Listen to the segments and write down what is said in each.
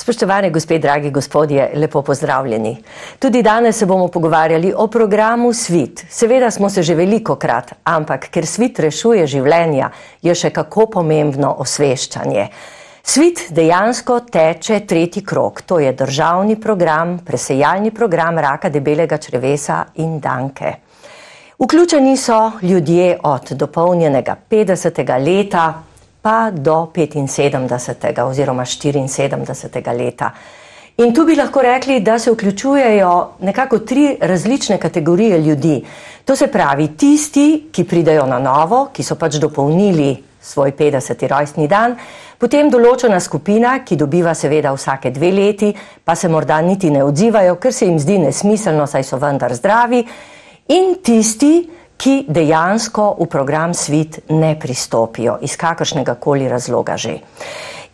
Spoštovane gospe, dragi gospodje, lepo pozdravljeni. Tudi danes se bomo pogovarjali o programu Svit. Seveda smo se že veliko krat, ampak ker Svit rešuje življenja, je še kako pomembno osveščanje. Svit dejansko teče tretji krok, to je državni program, presejalni program raka debelega črevesa in danke. Vključeni so ljudje od dopolnjenega 50. leta pa do 75. oziroma 74. leta. In tu bi lahko rekli, da se vključujejo nekako tri različne kategorije ljudi. To se pravi tisti, ki pridejo na novo, ki so pač dopolnili svoj 50. rojstni dan, potem določena skupina, ki dobiva seveda vsake dve leti, pa se morda niti ne odzivajo, ker se jim zdi nesmiselno, saj so vendar zdravi, in tisti, ki dejansko v program svit ne pristopijo iz kakršnega koli razloga že.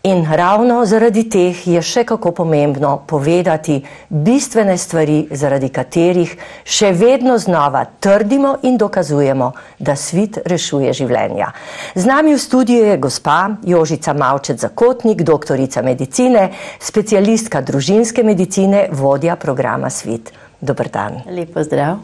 In ravno zaradi teh je še kako pomembno povedati bistvene stvari, zaradi katerih še vedno znova trdimo in dokazujemo, da svit rešuje življenja. Z nami v studiu je gospa Jožica Mavčet Zakotnik, doktorica medicine, specialistka družinske medicine, vodja programa Svit. Dobr dan. Lepo zdrav.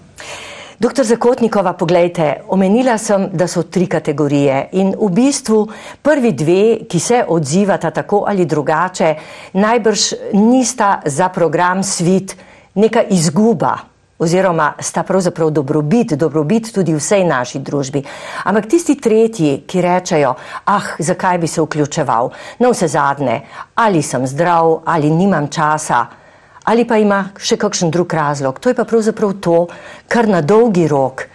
Doktor Zakotnikova, pogledajte, omenila sem, da so tri kategorije in v bistvu prvi dve, ki se odzivata tako ali drugače, najbrž nista za program svit neka izguba oziroma sta pravzaprav dobrobit, dobrobit tudi vsej naši družbi. Ampak tisti tretji, ki rečejo, ah, zakaj bi se vključeval, no vse zadnje, ali sem zdrav, ali nimam časa, ali pa ima še kakšen drug razlog. To je pa pravzaprav to, kar na dolgi rok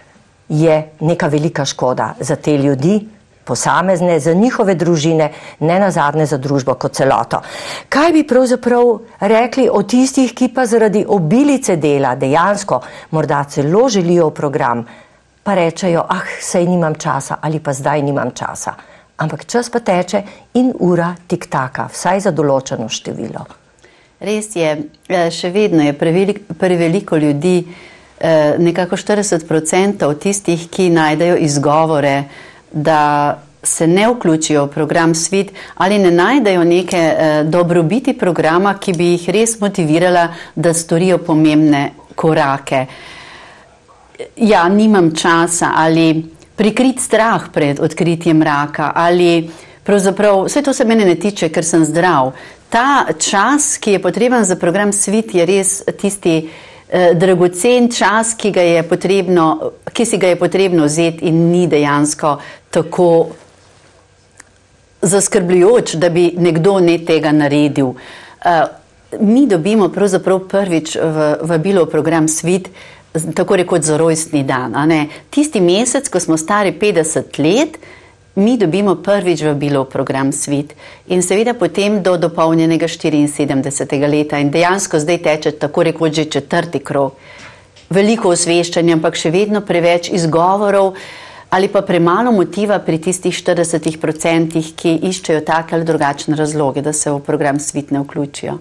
je neka velika škoda za te ljudi, posamezne, za njihove družine, ne nazadnje za družbo kot celoto. Kaj bi pravzaprav rekli o tistih, ki pa zaradi obilice dela dejansko morda celo želijo v program, pa rečejo, ah, sej nimam časa ali pa zdaj nimam časa. Ampak čas pa teče in ura tik taka, vsaj za določeno število. Res je, eh, še vedno je preveliko ljudi, eh, nekako 40% tistih, ki najdejo izgovore, da se ne vključijo v program Svit ali ne najdejo neke eh, dobrobiti programa, ki bi jih res motivirala, da storijo pomembne korake. Ja, nimam časa ali prikrit strah pred odkritjem raka ali pravzaprav, vse to se mene ne tiče, ker sem zdrav. Ta čas, ki je potreben za program Svit, je res tisti eh, dragocen čas, ki, potrebno, ki si ga je potrebno vzeti in ni dejansko tako zaskrbljujoč, da bi nekdo ne tega naredil. Eh, mi dobimo pravzaprav prvič v v program Svit, tako rekoč za rojstni dan. Tisti mesec, ko smo stari 50 let, mi dobimo prvič v program Svit in seveda potem do dopolnjenega 74. leta in dejansko zdaj teče tako rekoč že četrti krok. Veliko osveščanja, ampak še vedno preveč izgovorov ali pa premalo motiva pri tistih 40%, ki iščejo take ali drugačne razloge, da se v program Svit ne vključijo.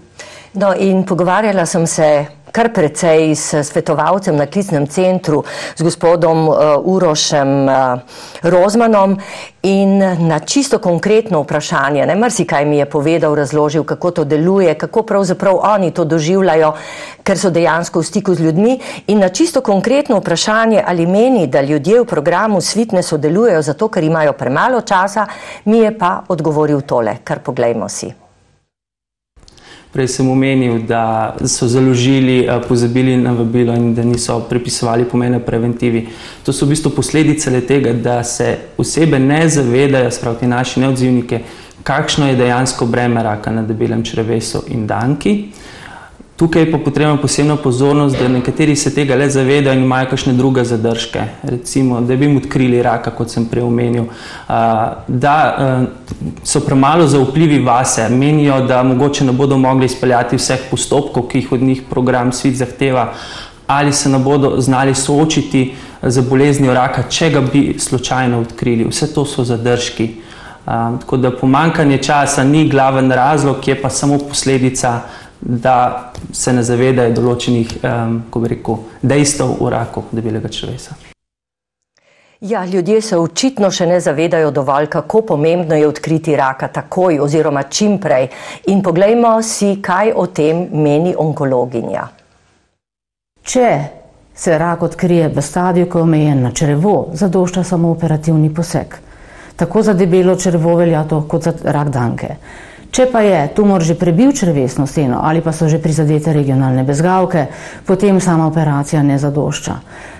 No, in pogovarjala sem se kar precej s svetovalcem na klicnem centru, z gospodom uh, Urošem uh, Rozmanom in na čisto konkretno vprašanje, ne marsikaj mi je povedal, razložil, kako to deluje, kako pravzaprav oni to doživljajo, ker so dejansko v stiku z ljudmi in na čisto konkretno vprašanje, ali meni, da ljudje v programu Svit ne sodelujejo zato, ker imajo premalo časa, mi je pa odgovoril tole, kar poglejmo si. Prej sem omenil, da so založili, eh, pozabili na vabilo in da niso prepisovali pomena preventivi. To so v bistvu posledice tega, da se osebe ne zavedajo, spravo ti naši neodzivniki, kakšno je dejansko breme raka na debelem črevesu in danki. Tukaj pa potrebno posebno pozornost, da nekateri se tega le zavedajo in imajo kakšne druge zadržke. Recimo, da bi jim odkrili raka, kot sem prej omenil, da so premalo zaupljivi vase, menijo, da mogoče ne bodo mogli izpeljati vseh postopkov, ki jih od njih program svit zahteva, ali se ne bodo znali soočiti z boleznijo raka, če ga bi slučajno odkrili. Vse to so zadržki. Tako da pomankanje časa ni glaven razlog, je pa samo posledica da se ne zavedajo določenih um, rekel, dejstev v raku debelega črvesa. Ja, ljudje se očitno še ne zavedajo dovolj, kako pomembno je odkriti raka takoj oziroma čim prej. In poglejmo si, kaj o tem meni onkologinja. Če se rak odkrije v stadiju, ko je omejen na črevo, zadošča samo operativni poseg. Tako za debelo črevo velja to kot za rak danke. Če pa je tumor že prebil črvesno steno ali pa so že prizadete regionalne bezgavke, potem sama operacija ne zadošča.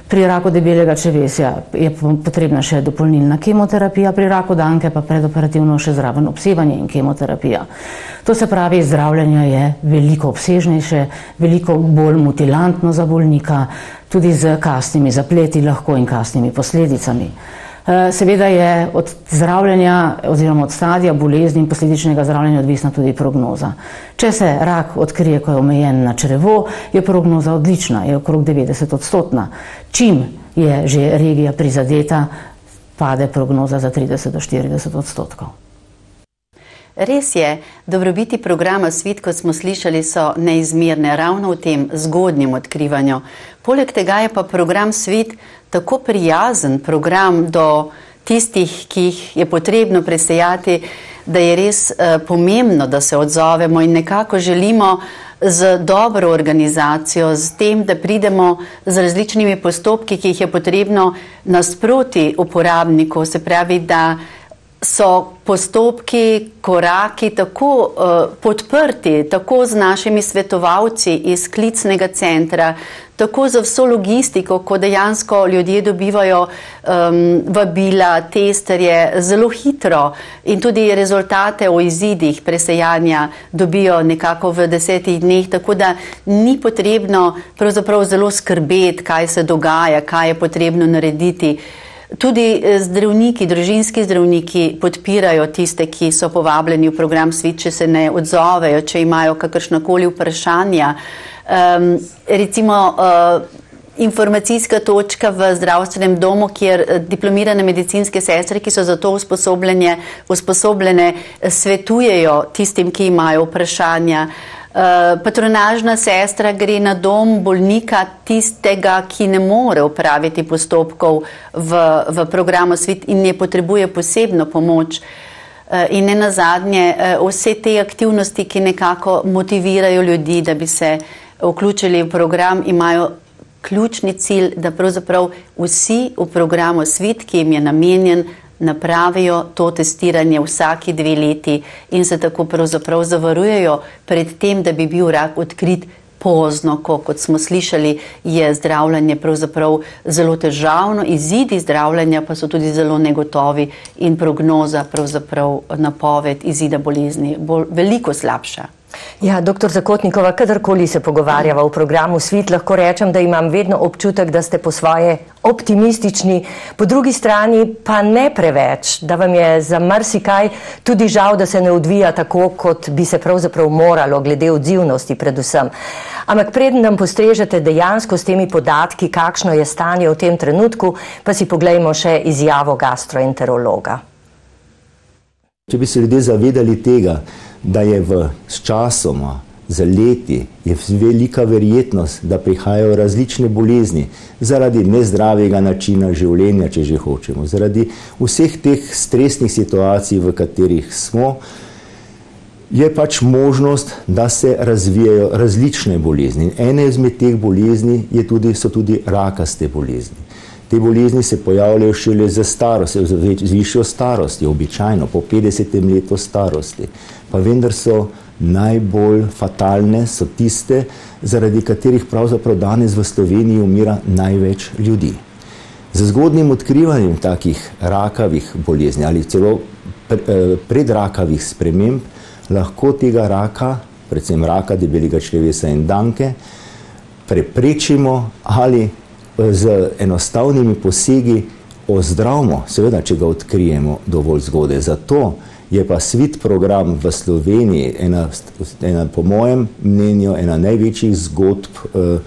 Pri raku debelega črvesja je potrebna še dopolnilna kemoterapija, pri raku danke pa predoperativno še zraven obsevanje in kemoterapija. To se pravi, zdravljenje je veliko obsežnejše, veliko bolj mutilantno za bolnika, tudi z kasnimi zapleti lahko in kasnimi posledicami. Eh, seveda je od zdravljenja oziroma od stadija bolezni in posledičnega zdravljenja odvisna tudi prognoza. Če se rak odkrije, ko je omejen na črevo, je prognoza odlična, je okrog 90 odstotna. Čim je že regija prizadeta, pade prognoza za 30 do 40 odstotkov. Res je, dobrobiti programa Svit, kot smo slišali, so neizmerne ravno v tem zgodnjem odkrivanju. Poleg tega je pa program Svit tako prijazen program do tistih, ki jih je potrebno presejati, da je res uh, pomembno, da se odzovemo in nekako želimo z dobro organizacijo, z tem, da pridemo z različnimi postopki, ki jih je potrebno nasproti uporabniku, se pravi, da so postopki, koraki tako uh, podprti, tako z našimi svetovalci iz klicnega centra, tako za vso logistiko, ko dejansko ljudje dobivajo um, vabila, testerje zelo hitro in tudi rezultate o izidih presejanja dobijo nekako v desetih dneh, tako da ni potrebno pravzaprav zelo skrbeti, kaj se dogaja, kaj je potrebno narediti. Tudi eh, zdravniki, družinski zdravniki podpirajo tiste, ki so povabljeni v program Svit, če se ne odzovejo, če imajo kakršnakoli vprašanja. Um, recimo, uh, informacijska točka v zdravstvenem domu, kjer eh, diplomirane medicinske sestre, ki so za to usposobljene, svetujejo tistim, ki imajo vprašanja. Uh, patronažna sestra gre na dom bolnika, tistega, ki ne more upraviti postopkov v, v programu Svit in ne potrebuje posebno pomoč. Eh, in ne na zadnje, eh, vse te aktivnosti, ki nekako motivirajo ljudi, da bi se vključili v program, imajo ključni cilj, da pravzaprav vsi v programu Svit, ki jim je namenjen, napravijo to testiranje vsaki dve leti in se tako pravzaprav zavarujejo pred tem, da bi bil rak odkrit pozno, ko, kot smo slišali, je zdravljenje pravzaprav zelo težavno, izidi zdravljenja pa so tudi zelo negotovi in prognoza pravzaprav napoved izida bolezni bo veliko slabša. Ja, doktor Zakotnikova, kadarkoli se pogovarjava v programu Svit, lahko rečem, da imam vedno občutek, da ste po svoje optimistični, po drugi strani pa ne preveč, da vam je za marsikaj tudi žal, da se ne odvija tako, kot bi se pravzaprav moralo, glede odzivnosti predvsem. Ampak preden nam postrežete dejansko s temi podatki, kakšno je stanje v tem trenutku, pa si poglejmo še izjavo gastroenterologa. Če bi se ljudje zavedali tega, da je v časoma, za leti, je velika verjetnost, da prihajajo različne bolezni zaradi nezdravega načina življenja, če že hočemo, zaradi vseh teh stresnih situacij, v katerih smo, je pač možnost, da se razvijajo različne bolezni. Ene izmed teh bolezni tudi, so tudi rakaste bolezni. Te bolezni se pojavljajo šele z starostjo, z višjo starostjo, običajno po 50. letu starosti pa vendar so najbolj fatalne, so tiste, zaradi katerih pravzaprav danes v Sloveniji umira največ ljudi. Z zgodnim odkrivanjem takih rakavih bolezni ali celo eh, predrakavih sprememb lahko tega raka, predvsem raka debelega črevesa in danke, preprečimo ali z enostavnimi posegi ozdravimo, seveda, če ga odkrijemo dovolj zgodaj. Zato je pa svit program v Sloveniji, ena, ena, po mojem mnenju, ena največjih zgodb uh,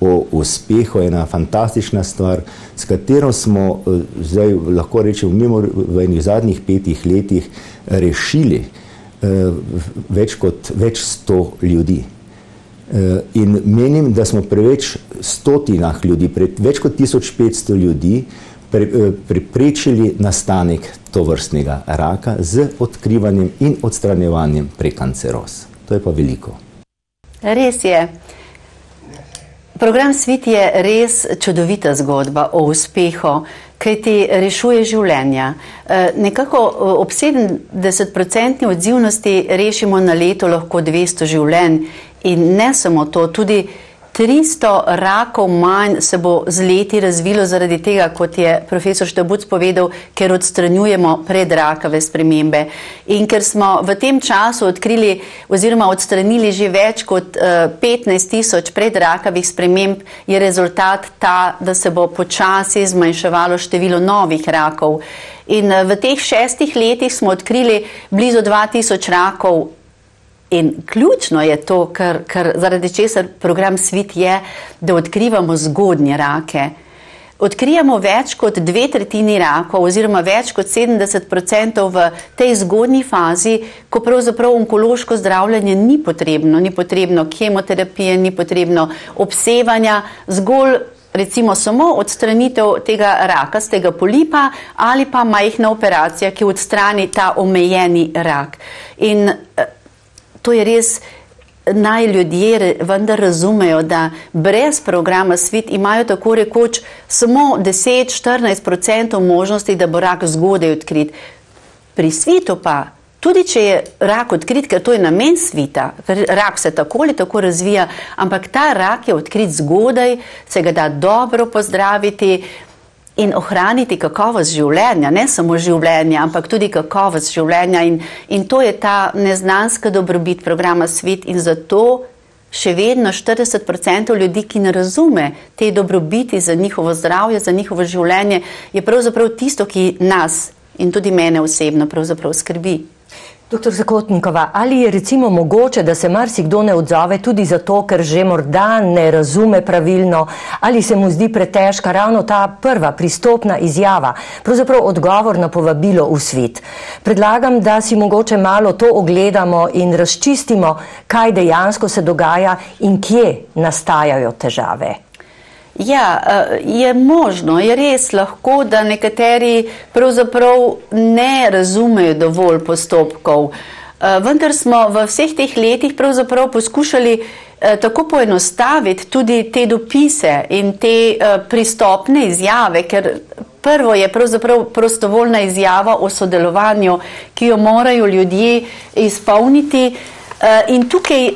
o uspehu, ena fantastična stvar, s katero smo uh, zdaj lahko rečemo mimo v enih zadnjih petih letih rešili uh, več kot več sto ljudi. Uh, in menim, da smo preveč stotinah ljudi, pred več kot 1500 ljudi, preprečili nastanek tovrstnega raka z odkrivanjem in odstranjevanjem prekanceroz. To je pa veliko. Res je. Program Svit je res čudovita zgodba o uspehu, kaj ti rešuje življenja. E, nekako ob 70% odzivnosti rešimo na leto lahko 200 življenj in ne samo to, tudi 300 rakov manj se bo z leti razvilo zaradi tega, kot je profesor Štebuc povedal, ker odstranjujemo predrakave spremembe. In ker smo v tem času odkrili oziroma odstranili že več kot 15 eh, tisoč predrakavih sprememb, je rezultat ta, da se bo počasi zmanjševalo število novih rakov. In eh, v teh šestih letih smo odkrili blizu 2000 rakov In ključno je to, kar, kar zaradi česar program Svit je, da odkrivamo zgodnje rake. Odkrijemo več kot dve tretjini rakov, oziroma več kot 70% v tej zgodnji fazi, ko pravzaprav onkološko zdravljenje ni potrebno, ni potrebno kemoterapije, ni potrebno obsevanja, zgolj recimo samo odstranitev tega raka, tega polipa ali pa majhna operacija, ki odstrani ta omejeni rak. In eh, to je res. Naj ljudje vendar razumejo, da brez programa Svit imajo tako rekoč samo 10-14% možnosti, da bo rak zgodaj odkrit. Pri svitu pa, tudi če je rak odkrit, ker to je namen svita, rak se tako ali tako razvija, ampak ta rak je odkrit zgodaj, se ga da dobro pozdraviti, in ohraniti kakovost življenja, ne samo življenja, ampak tudi kakovost življenja. In, in to je ta neznanska dobrobit programa Svet in zato še vedno 40% ljudi, ki ne razume te dobrobiti za njihovo zdravje, za njihovo življenje, je pravzaprav tisto, ki nas in tudi mene osebno skrbi. Doktor Zakotnikova, ali je recimo mogoče, da se marsikdo ne odzove tudi zato, ker že morda ne razume pravilno ali se mu zdi pretežka ravno ta prva pristopna izjava, pravzaprav odgovor na povabilo v svet. Predlagam, da si mogoče malo to ogledamo in razčistimo, kaj dejansko se dogaja in kje nastajajo težave. Ja, eh, je možno, je res lahko, da nekateri pravzaprav ne razumejo dovolj postopkov. Eh, vendar smo v vseh teh letih pravzaprav poskušali eh, tako poenostaviti tudi te dopise in te pristopne izjave, ker prvo je pravzaprav prostovoljna izjava o sodelovanju, ki jo morajo ljudje izpolniti. Eh, in tukaj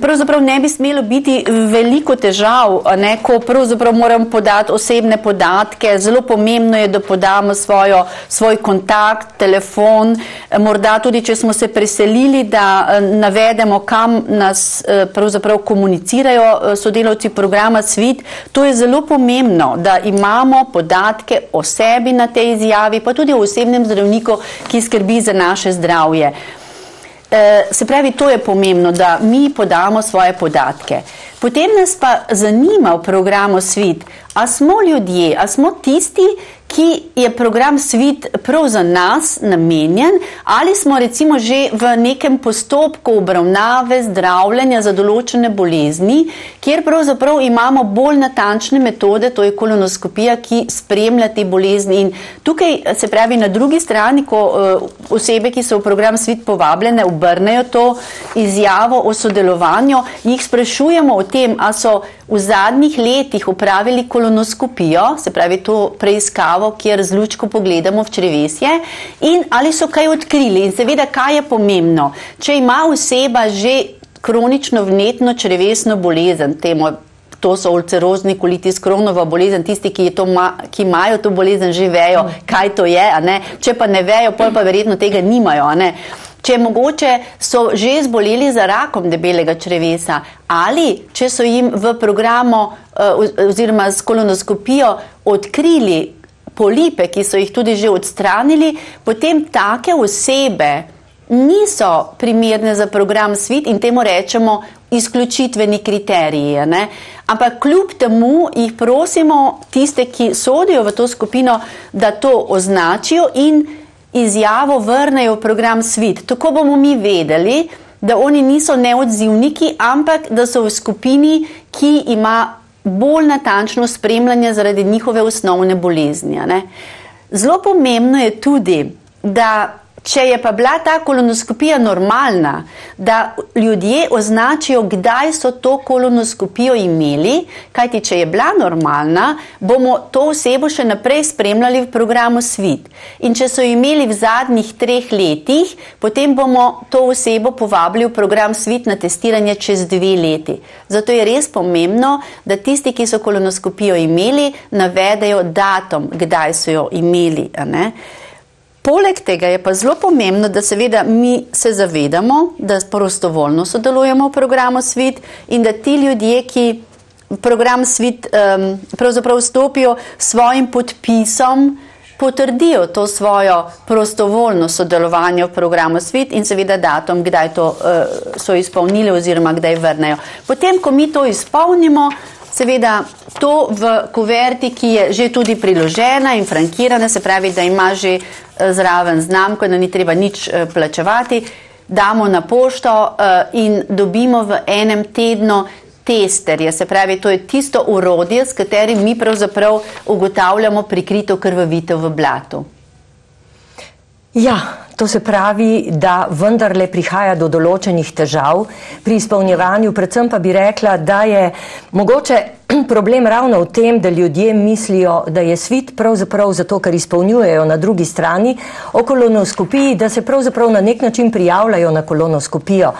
pravzaprav ne bi smelo biti veliko težav, ne, ko pravzaprav moram podati osebne podatke. Zelo pomembno je, da podamo svojo, svoj kontakt, telefon, eh, morda tudi, če smo se preselili, da eh, navedemo, kam nas pravzaprav komunicirajo sodelavci programa Svit. To je zelo pomembno, da imamo podatke o sebi na tej izjavi, pa tudi o osebnem zdravniku, ki skrbi za naše zdravje. Eh, se pravi, to je pomembno, da mi podamo svoje podatke. Potem nas pa zanima v programu Svit, a smo ljudje, a smo tisti, ki je program Svit prav za nas namenjen, ali smo recimo že v nekem postopku obravnave, zdravljenja za določene bolezni, kjer pravzaprav imamo bolj natančne metode, to je kolonoskopija, ki spremlja te bolezni. In tukaj se pravi na drugi strani, ko uh, osebe, ki so v program Svit povabljene, obrnejo to izjavo o sodelovanju, jih sprašujemo o tem, a so v zadnjih letih upravili kolonoskopijo, se pravi to preiskavo, kjer z lučko pogledamo v črevesje in ali so kaj odkrili. In seveda, kaj je pomembno, če ima oseba že kronično vnetno črevesno bolezen, temo, to so ulcerozni kolitis, kronova bolezen, tisti, ki, to ma, ki imajo to bolezen, že vejo, kaj to je, če pa ne vejo, pa verjetno tega nimajo. Če mogoče so že zboleli za rakom debelega črevesa ali če so jim v programu eh, oziroma s kolonoskopijo odkrili polipe, ki so jih tudi že odstranili, potem take osebe niso primerne za program Svit in temu rečemo izključitveni kriteriji. Ne? Ampak kljub temu jih prosimo, tiste, ki sodijo v to skupino, da to označijo in izjavo vrnejo v program Svit. Tako bomo mi vedeli, da oni niso neodzivniki, ampak da so v skupini, ki ima bolj natančno spremljanje zaradi njihove osnovne bolezni. Zelo pomembno je tudi, da Če je pa bila ta kolonoskopija normalna, da ljudje označijo, kdaj so to kolonoskopijo imeli, kajti če je bila normalna, bomo to osebo še naprej spremljali v programu SWIT. In če so imeli v zadnjih treh letih, potem bomo to osebo povabili v program SWIT na testiranje čez dve leti. Zato je res pomembno, da tisti, ki so kolonoskopijo imeli, navedejo datum, kdaj so jo imeli. Poleg tega je pa zelo pomembno, da seveda mi se zavedamo, da prostovoljno sodelujemo v programu SWIT in da ti ljudje, ki v program SWIT um, pravzaprav vstopijo s svojim podpisom, potrdijo to svojo prostovoljno sodelovanje v programu SWIT in seveda datum, kdaj to uh, so izpolnili oziroma kdaj vrnejo. Potem, ko mi to izpolnimo, Seveda, to v kuverti, ki je že tudi priložena in frankirana, se pravi, da ima že eh, zraven znamko, da ni treba nič eh, plačevati, damo na pošto eh, in dobimo v enem tednu testerje. Se pravi, to je tisto urodje, s katerim mi pravzaprav ugotavljamo prikrito krvavitev v blatu. Ja, to se pravi, da vendarle prihaja do določenih težav pri izpolnjevanju, predvsem pa bi rekla, da je mogoče problem ravno v tem, da ljudje mislijo, da je svit pravzaprav zato, ker izpolnjujejo na drugi strani o kolonoskopiji, da se pravzaprav na nek način prijavljajo na kolonoskopijo.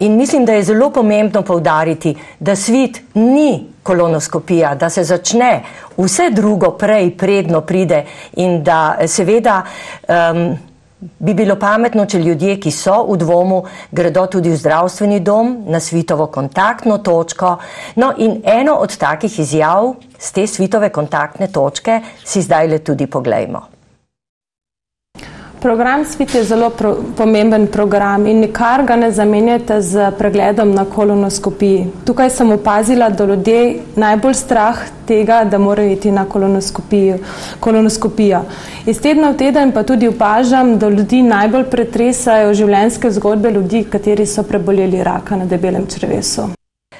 In mislim, da je zelo pomembno povdariti, da svit ni kolonoskopija, da se začne vse drugo prej, predno pride in da seveda um, Bi bilo pametno, če ljudje, ki so v dvomu, gredo tudi v zdravstveni dom, na svitovo kontaktno točko. No, in eno od takih izjav z te svitove kontaktne točke si zdaj le tudi pogledamo. Program SWIT je zelo pro, pomemben program in nikar ga ne zamenjate z pregledom na kolonoskopiji. Tukaj sem opazila, da ljudje najbolj strah tega, da morajo iti na kolonoskopijo. Iz tedna v teden pa tudi opažam, da ljudi najbolj pretresajo življenjske zgodbe ljudi, kateri so preboleli raka na debelem črevesu.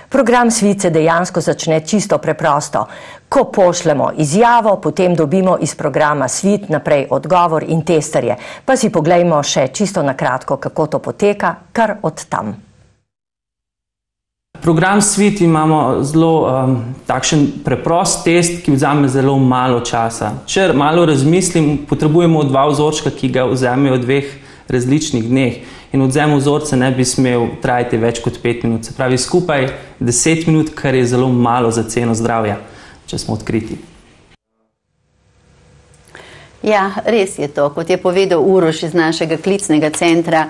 Program Svice dejansko začne čisto preprosto. Ko pošljemo izjavo, potem dobimo iz programa Svit naprej odgovor in testerje. Pa si poglejmo še čisto na kratko, kako to poteka, kar od tam. Program Svit imamo zelo um, takšen preprost test, ki vzame zelo malo časa. Če malo razmislim, potrebujemo dva vzorčka, ki ga vzamejo v dveh različnih dneh in odzem vzorca ne bi smel trajati več kot pet minut. Se pravi, skupaj deset minut, kar je zelo malo za ceno zdravja, če smo odkriti. Ja, res je to. Kot je povedal Uroš iz našega klicnega centra,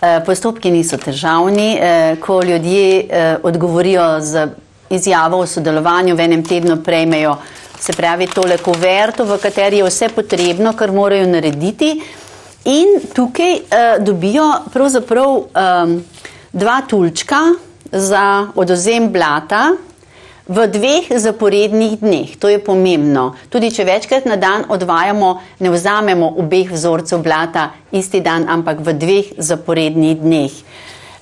eh, postopki niso težavni. Eh, ko ljudje eh, odgovorijo z izjavo o sodelovanju, v enem tednu prejmejo se pravi tole kuverto, v kateri je vse potrebno, kar morajo narediti. In tukaj uh, dobijo pravzaprav um, dva tulčka za odozem blata v dveh zaporednih dneh. To je pomembno. Tudi če večkrat na dan odvajamo, ne vzamemo obeh vzorcev blata isti dan, ampak v dveh zaporednih dneh.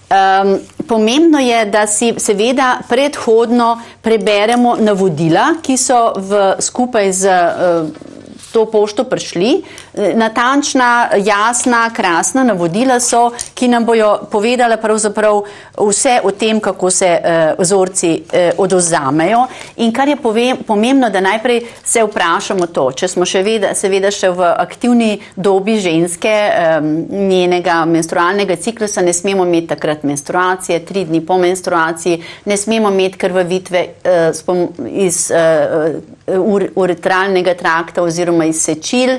Um, pomembno je, da si seveda predhodno preberemo navodila, ki so v, skupaj z uh, to pošto prišli. Natančna, jasna, krasna navodila so, ki nam bojo povedala pravzaprav vse o tem, kako se uh, vzorci uh, odozamejo. In kar je povem, pomembno, da najprej se vprašamo to, če smo še veda, seveda še v aktivni dobi ženske, um, njenega menstrualnega ciklusa, ne smemo imeti takrat menstruacije, tri dni po menstruaciji, ne smemo imeti krvavitve uh, spom, iz uh, ur, uretralnega trakta oziroma iz sečil.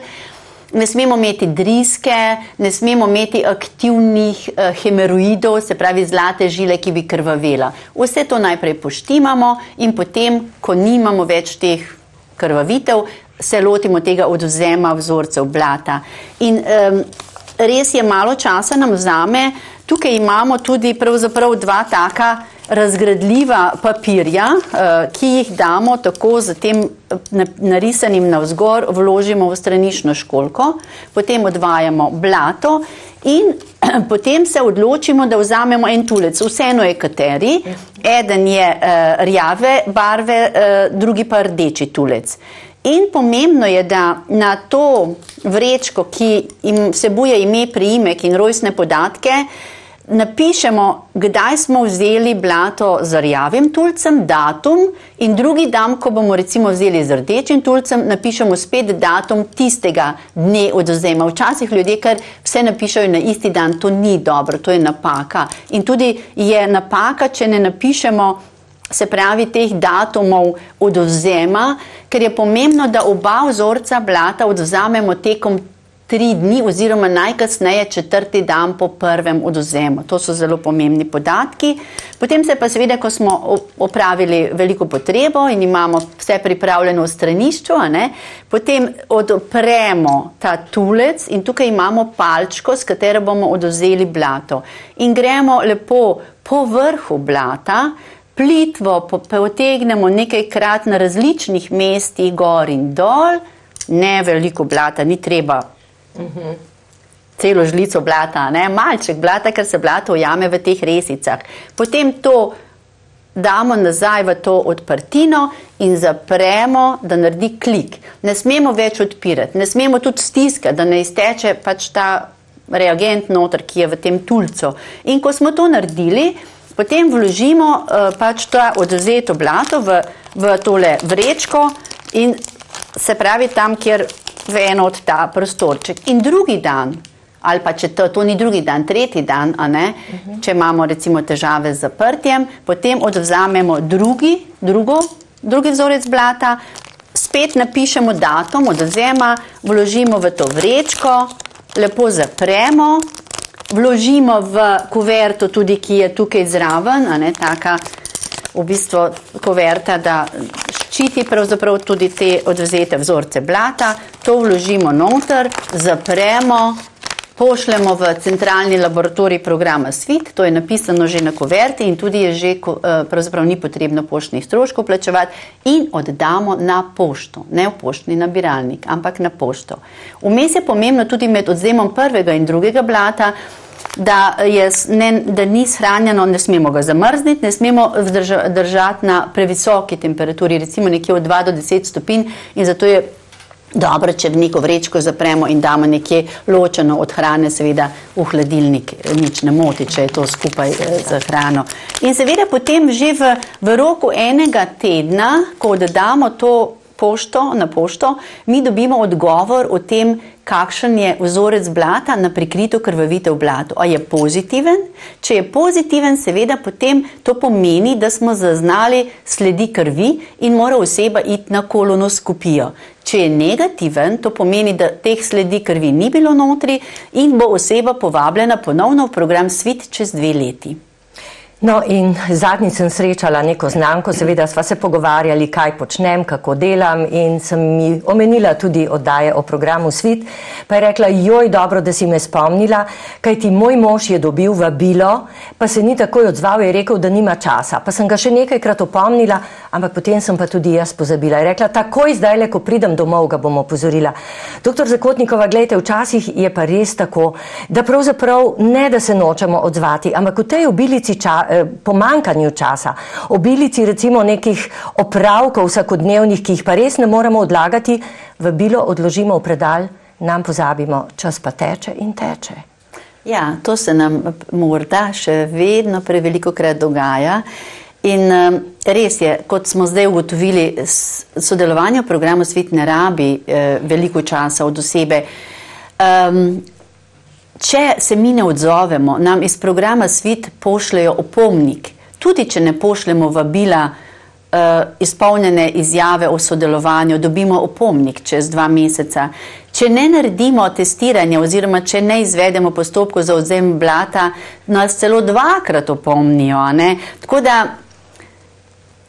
Ne smemo imeti driske, ne smemo imeti aktivnih uh, hemeroidov, se pravi zlate žile, ki bi krvavela. Vse to najprej poštimamo in potem, ko nimamo več teh krvavitev, se lotimo tega odvzema vzorcev blata. In um, res je malo časa nam vzame. Tukaj imamo tudi pravzaprav dva taka razgradljiva papirja, eh, ki jih damo tako z tem eh, narisanim navzgor, vložimo v stranično školko, potem odvajamo blato in potem se odločimo, da vzamemo en tulec, vseeno je kateri, eden je uh, rjave barve, uh, drugi pa rdeči tulec. In pomembno je, da na to vrečko, ki vsebuje ime, priimek in rojstne podatke, napišemo, kdaj smo vzeli blato z rjavim tulcem, datum, in drugi dan, ko bomo recimo vzeli z rdečim tulcem, napišemo spet datum tistega dne odozema. Včasih ljudje kar vse napišajo na isti dan, to ni dobro, to je napaka. In tudi je napaka, če ne napišemo. Se pravi, teh datumov odozema, ker je pomembno, da oba vzorca blata odzamemo tekom tri dni, oziroma najkasneje četrti dan po prvem odozemu. To so zelo pomembni podatki. Potem se pa, seveda, ko smo opravili veliko potrebo in imamo vse pripravljeno v stranišču, potem odpremo ta tulec in tukaj imamo palčko, s katero bomo odozeli blato. In gremo lepo po vrhu blata. Plitvo potegnemo nekajkrat na različnih mestih, gor in dol, ne veliko blata, ni treba -hmm. Celo žlico blata, ne? malček blata, ker se blato ujame v teh resicah. Potem to damo nazaj v to odprtino in zapremo, da naredi klik. Ne smemo več odpirati, ne smemo tudi stiskati, da ne izteče pač ta reagent noter, ki je v tem tulcu. In ko smo to naredili, potem vložimo uh, pač to odvzeto blato v, v tole vrečko in se pravi tam, kjer v eno od ta prostorček. In drugi dan, ali pa če to, to ni drugi dan, tretji dan, uh -huh. če imamo recimo težave z zaprtjem, potem odvzamemo drugi, drugo, drugi vzorec blata, spet napišemo datum odvzema, vložimo v to vrečko, lepo zapremo. Vložimo v kuverto, tudi ki je tukaj zraven, ne, taka v bistvu kuverta, da ščiti pravzaprav tudi te odvzete vzorce blata, to vložimo noter, zapremo, pošljemo v centralni laboratorij programa SWIT, to je napisano že na kuverti in tudi je že, eh, pravzaprav ni potrebno poštnih stroškov plačevati in oddamo na pošto, ne v poštni nabiralnik, ampak na pošto. Vmes je pomembno tudi med odzemom prvega in drugega blata, da, je, ne, da ni shranjeno, ne smemo ga zamrzniti, ne smemo držati na previsoki temperaturi, recimo nekje od 2 do 10 stopinj in zato je dobro, če v neko vrečko zapremo in damo nekje ločeno od hrane, seveda v hladilnik, nič ne moti, če je to skupaj eh, z hrano. In seveda potem že v, v roku enega tedna, ko dodamo to pošto, na pošto, mi dobimo odgovor o tem, kakšen je vzorec blata na prikrito krvavitev blatu. A je pozitiven? Če je pozitiven, seveda potem to pomeni, da smo zaznali sledi krvi in mora oseba iti na kolonoskopijo. Če je negativen, to pomeni, da teh sledi krvi ni bilo notri in bo oseba povabljena ponovno v program SWIT čez dve leti. No, in zadnjič sem srečala neko znanko, seveda sva se pogovarjali, kaj počnem, kako delam, in sem mi omenila tudi oddaje o programu Svit. Pa je rekla, joj, dobro, da si me spomnila, kaj ti moj mož je dobil vabilo, pa se ni takoj odzval in rekel, da nima časa. Pa sem ga še nekajkrat opomnila, ampak potem sem pa tudi jaz pozabila. Je rekla, takoj zdaj, le ko pridem domov, ga bom opozorila. Doktor Zakotnikova, gledajte, včasih je pa res tako, da pravzaprav ne, da se nočemo odzvati, ampak v tej obilici časa. Eh, pomankanju časa, obilici recimo nekih opravkov vsakodnevnih, ki jih pa res ne moremo odlagati, v bilo odložimo v predal, nam pozabimo, čas pa teče in teče. Ja, to se nam morda še vedno preveliko krat dogaja. In um, res je, kot smo zdaj ugotovili, sodelovanje v programu Svet ne rabi eh, veliko časa od osebe. Um, Če se mi ne odzovemo, nam iz programa Svit pošljajo opomnik, tudi če ne pošljemo vabila uh, izpolnjene izjave o sodelovanju, dobimo opomnik čez dva meseca. Če ne naredimo testiranja oziroma če ne izvedemo postopkov za odzem blata, nas celo dvakrat opomnijo. Tako da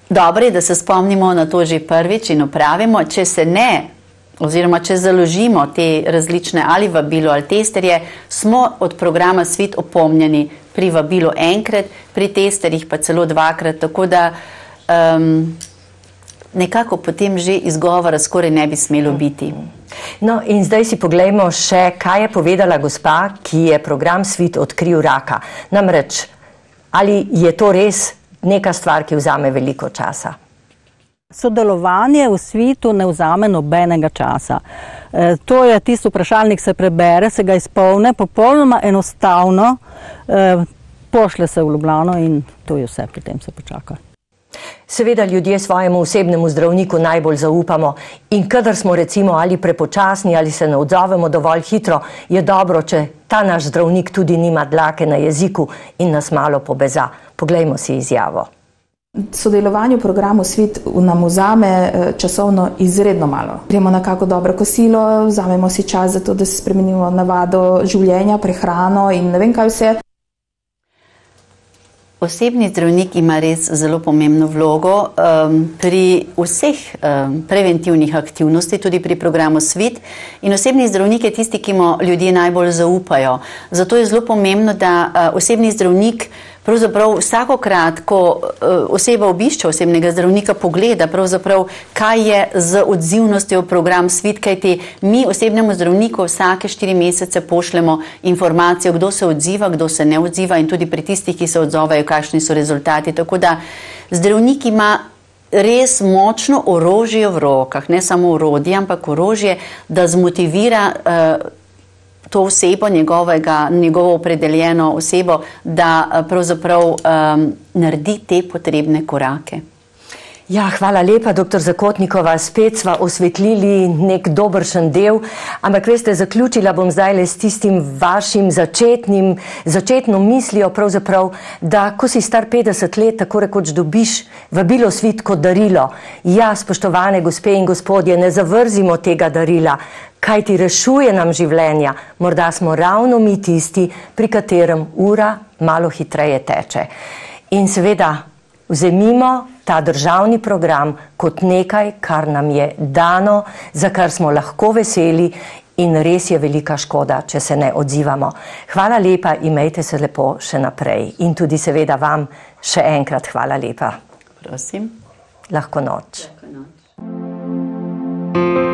dobro je, da se spomnimo na to že prvič in opravimo, če se ne oziroma če založimo te različne ali vabilo ali testerje, smo od programa Svit opomnjeni pri vabilu enkrat, pri testerjih pa celo dvakrat. Tako da um, nekako potem že izgovora skoraj ne bi smelo biti. No, in zdaj si pogledajmo še, kaj je povedala gospa, ki je program Svit odkril raka. Namreč, ali je to res neka stvar, ki vzame veliko časa? Sodelovanje v svitu ne vzame nobenega časa. E, to je tisto vprašalnik, se prebere, se ga izpolne, popolnoma enostavno, e, pošle se v Ljubljano in to je vse, pri tem se počaka. Seveda ljudje svojemu osebnemu zdravniku najbolj zaupamo in kadar smo recimo ali prepočasni ali se ne odzovemo dovolj hitro, je dobro, če ta naš zdravnik tudi nima dlake na jeziku in nas malo pobeza. Poglejmo si izjavo. Sodelovanje v programu Svit nam vzame eh, časovno izredno malo. Gremo na kako dobro kosilo, vzamemo si čas za to, da se spremenimo navado življenja, prehrano in ne vem kaj vse. Osebni zdravnik ima res zelo pomembno vlogo um, pri vseh um, preventivnih aktivnostih, tudi pri programu Svit. In osebni zdravnik je tisti, ki mu ljudje najbolj zaupajo. Zato je zelo pomembno, da uh, osebni zdravnik pravzaprav vsakokrat, ko uh, oseba obišče osebnega zdravnika, pogleda, kaj je z odzivnostjo v program Svit, kajti mi osebnemu zdravniku vsake štiri mesece pošljemo informacijo, kdo se odziva, kdo se ne odziva in tudi pri tistih, ki se odzovejo, kakšni so rezultati. Tako da zdravnik ima res močno orožje v rokah, ne samo urodje, ampak orožje, da zmotivira. Uh, to osebo, njegovega, njegovo opredeljeno osebo, da eh, pravzaprav um, naredi te potrebne korake. Ja, hvala lepa, dr. Zakotnikova. Spet smo osvetlili nek dobršen del, ampak veste, zaključila bom zdaj le s tistim vašim začetnim, začetno mislijo, da ko si star 50 let, tako rekoč dobiš vabilo svit kot darilo. Ja, spoštovane gospe in gospodje, ne zavrzimo tega darila, kaj ti rešuje nam življenja. Morda smo ravno mi tisti, pri katerem ura malo hitreje teče. In seveda, vzemimo ta državni program kot nekaj, kar nam je dano, za kar smo lahko veseli in res je velika škoda, če se ne odzivamo. Hvala lepa, imejte se lepo še naprej in tudi seveda vam še enkrat hvala lepa. Prosim. Lahko noč. Lahko noč.